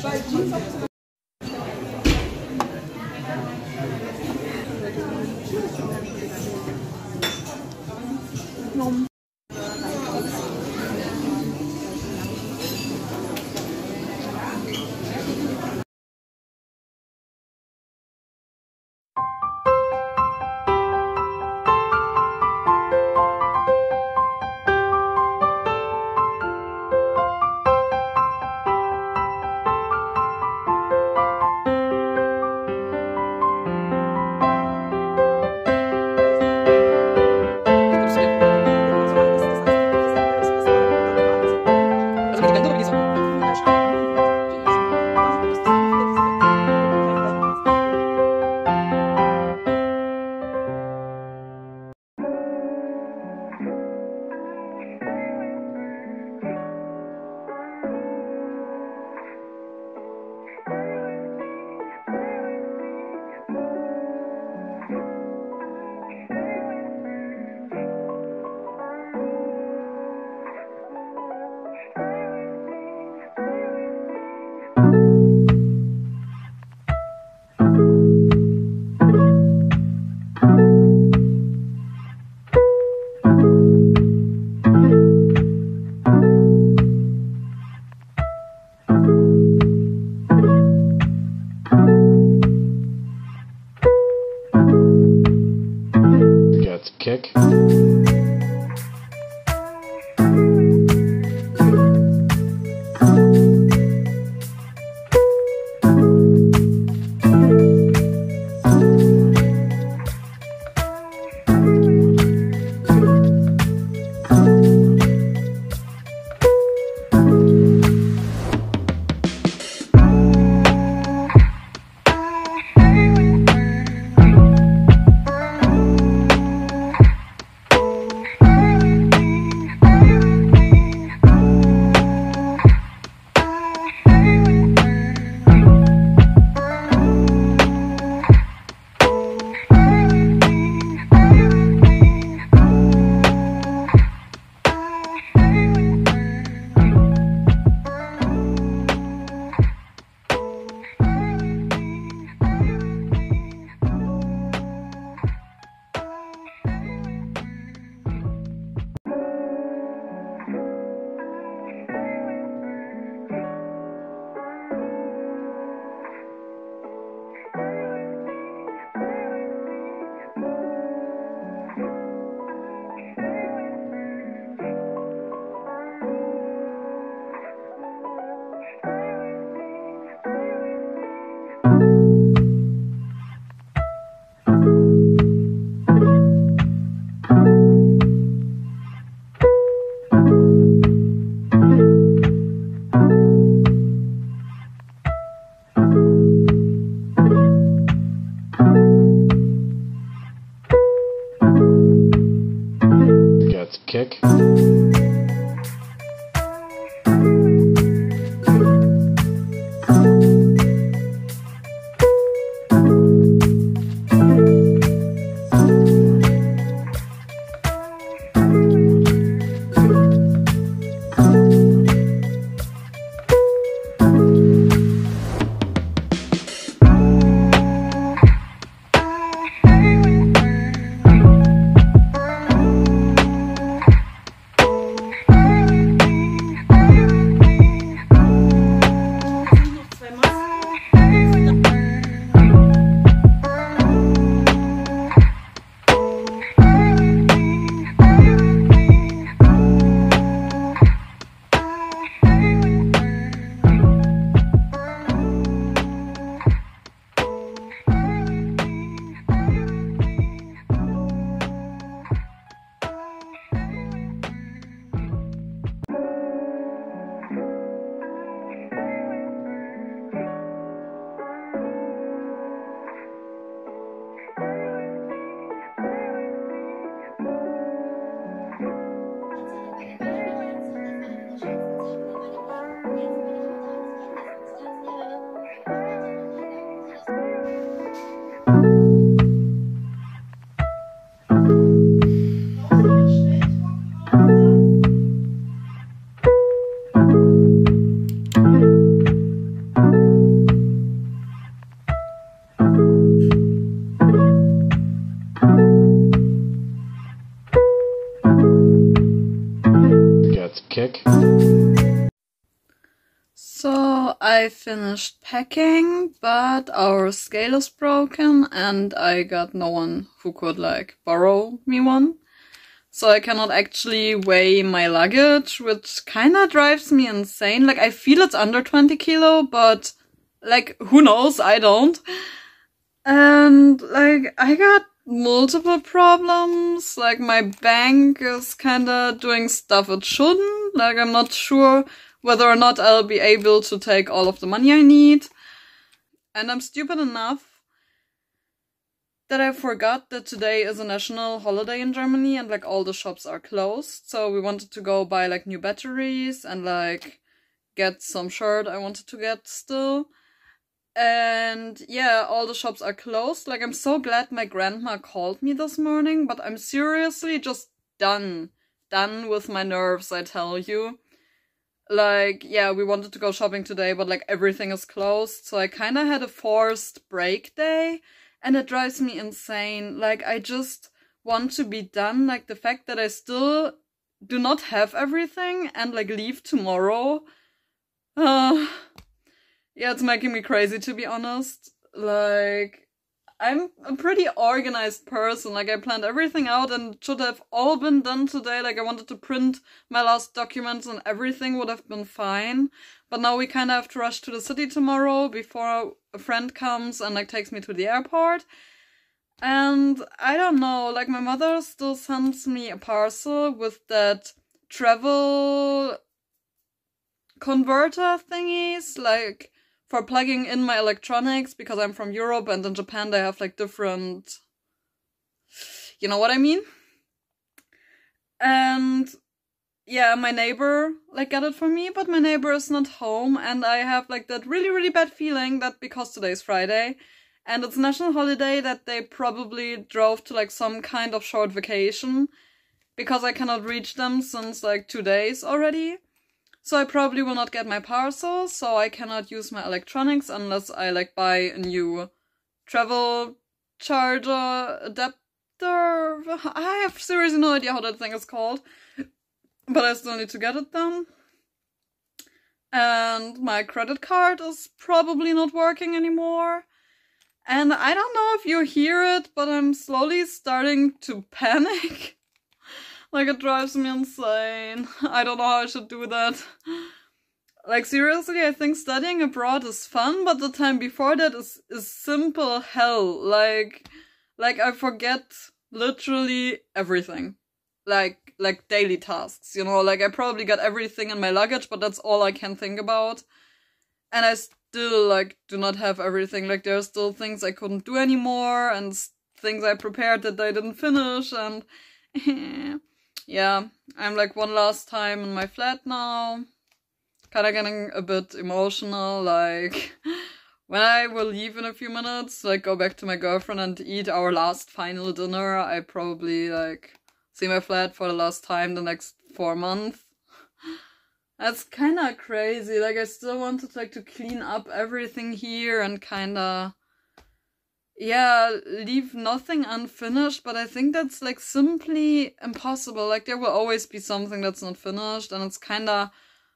Got kick. I finished packing, but our scale is broken and I got no one who could like borrow me one. So I cannot actually weigh my luggage, which kinda drives me insane. Like I feel it's under 20 kilo, but like who knows? I don't. And like I got multiple problems. Like my bank is kinda doing stuff it shouldn't. Like I'm not sure whether or not I'll be able to take all of the money I need. And I'm stupid enough that I forgot that today is a national holiday in Germany and like all the shops are closed. So we wanted to go buy like new batteries and like get some shirt I wanted to get still. And yeah, all the shops are closed. Like I'm so glad my grandma called me this morning, but I'm seriously just done. Done with my nerves, I tell you like yeah we wanted to go shopping today but like everything is closed. So i kind of had a forced break day and it drives me insane. Like i just want to be done. Like the fact that i still do not have everything and like leave tomorrow uh yeah it's making me crazy to be honest. Like I'm a pretty organized person. Like I planned everything out and should have all been done today. Like I wanted to print my last documents and everything would have been fine. But now we kind of have to rush to the city tomorrow before a friend comes and like takes me to the airport. And I don't know, like my mother still sends me a parcel with that travel converter thingies, like for plugging in my electronics because I'm from Europe and in Japan they have like different you know what I mean? And yeah, my neighbor like got it for me, but my neighbor is not home and I have like that really really bad feeling that because today is Friday and it's national holiday that they probably drove to like some kind of short vacation because I cannot reach them since like 2 days already. So I probably will not get my parcel, so I cannot use my electronics unless I like buy a new travel charger adapter. I have seriously no idea how that thing is called. But I still need to get it done. And my credit card is probably not working anymore. And I don't know if you hear it, but I'm slowly starting to panic. Like it drives me insane. I don't know how I should do that. Like seriously, I think studying abroad is fun, but the time before that is is simple hell. Like like I forget literally everything. Like like daily tasks, you know, like I probably got everything in my luggage, but that's all I can think about. And I still like do not have everything. Like there are still things I couldn't do anymore and things I prepared that I didn't finish and eh. Yeah, I'm like one last time in my flat now. Kinda getting a bit emotional, like when I will leave in a few minutes, like go back to my girlfriend and eat our last final dinner, I probably like see my flat for the last time the next four months. That's kinda crazy. Like I still wanted to like to clean up everything here and kinda yeah, leave nothing unfinished, but I think that's like simply impossible. Like there will always be something that's not finished, and it's kinda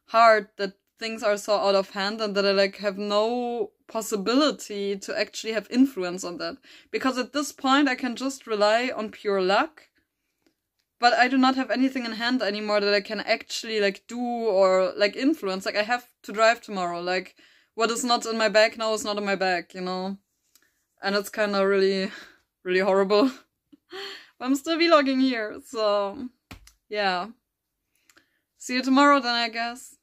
hard that things are so out of hand and that I like have no possibility to actually have influence on that. Because at this point I can just rely on pure luck. But I do not have anything in hand anymore that I can actually like do or like influence. Like I have to drive tomorrow. Like what is not in my bag now is not in my bag, you know? And it's kind of really, really horrible. but I'm still vlogging here, so yeah. See you tomorrow then, I guess.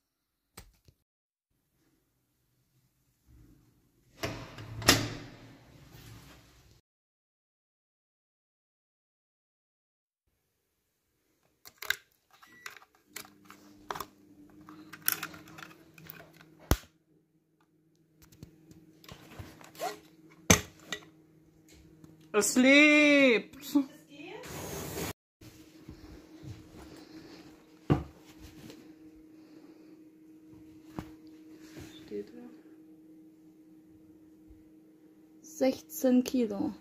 Es lebt. Steht er? 16 Kilo.